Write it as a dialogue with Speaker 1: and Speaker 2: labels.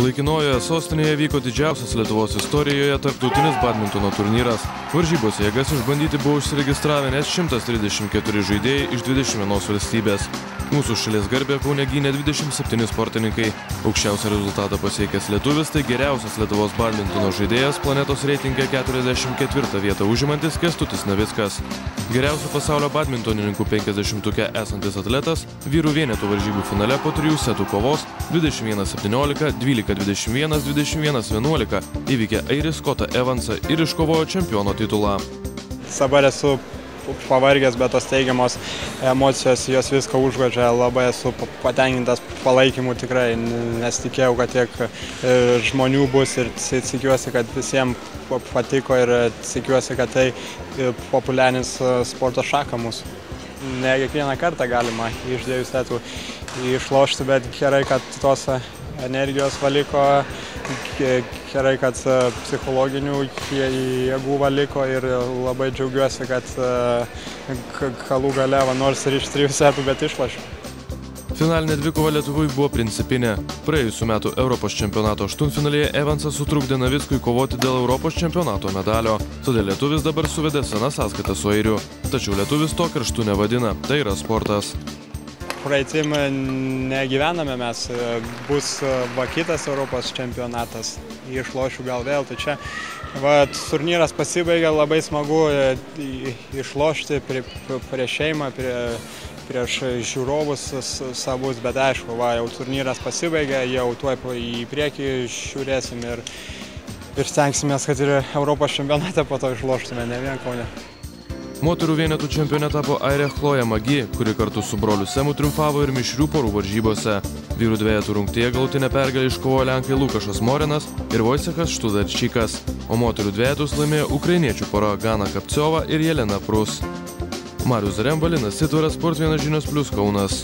Speaker 1: Laikinojoje sostinėje vyko didžiausias Lietuvos istorijoje tarptautinis badmintono turnyras. Varžybose jėgas išbandyti buvo užsiregistravę net 134 žaidėjai iš 21 valstybės. Mūsų šalies garbė Kaune gynė 27 sportininkai. Aukščiausią rezultatą pasiekęs lietuvis tai geriausias Lietuvos badmintono žaidėjas planetos reitingė 44 vietą užimantis Kestutis Navickas. Geriausių pasaulio badmintonininkų 50-uke esantis atletas vyrų vienetų varžybų finale po trijų setų kovos 21-17, 12-21, 21-11 įveikė Airis Skotą Evansą ir iškovojo čempiono titulą.
Speaker 2: Dabar esu pavargęs, bet tos teigiamos emocijos jos viską užgožia. Labai esu patenkintas palaikymu tikrai, nes tikėjau, kad tiek žmonių bus ir tikiuosi, kad visiems patiko ir tikiuosi, kad tai populiarins sporto šaką mūsų. Ne kiekvieną kartą galima iš dviejų setų išlošti, bet gerai, kad tos energijos valiko, gerai, kad psichologinių jėgų valiko ir labai džiaugiuosi, kad galų gale, nors ir iš trijų setų, bet išlošiu.
Speaker 1: Finalinė dvikova Lietuvui buvo principinė. Praėjusiu metu Europos čempionato aštuntfinalėje Evansas sutrukdė Navickui kovoti dėl Europos čempionato medalio. Todėl lietuvis dabar suvedė seną sąskaitą su airiu. Tačiau lietuvis to karštų nevadina. Tai yra sportas
Speaker 2: praeitim negyvename mes, bus va kitas Europos čempionatas, išlošiu gal vėl, tai čia va, turnyras pasibaigė, labai smagu išlošti prie, prie šeimą, prie, prieš žiūrovus savus, bet aišku, va, jau turnyras pasibaigė, jau tuoj į priekį žiūrėsim ir, ir stengsimės, kad ir Europos čempionate po to išloštume, ne vien Kaune.
Speaker 1: Moterų vienetų čempionė tapo Airė Chloja Magi, kuri kartu su broliu Semu triumfavo ir mišrių porų varžybose. Vyrų dviejatų rungtyje galutinę pergalę iškovojo Lenkai Lukašas Morinas ir Vojcechas Študarčikas, o moterų dviejatus laimėjo ukrainiečių pora Gana Kapciova ir Jelena Prus. Marius Rembalinas, Sitvaras Sport 1 žinios plus Kaunas.